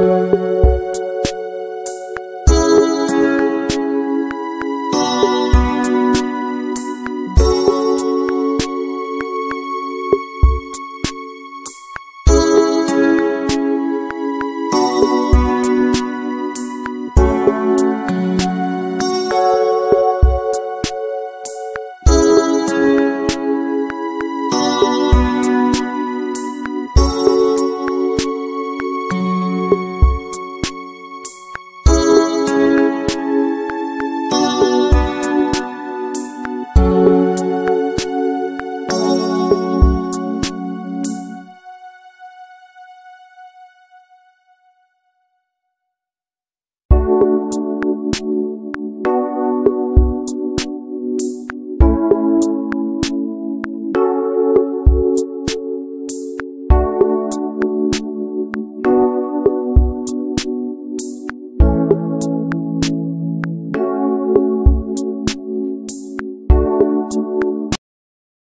Música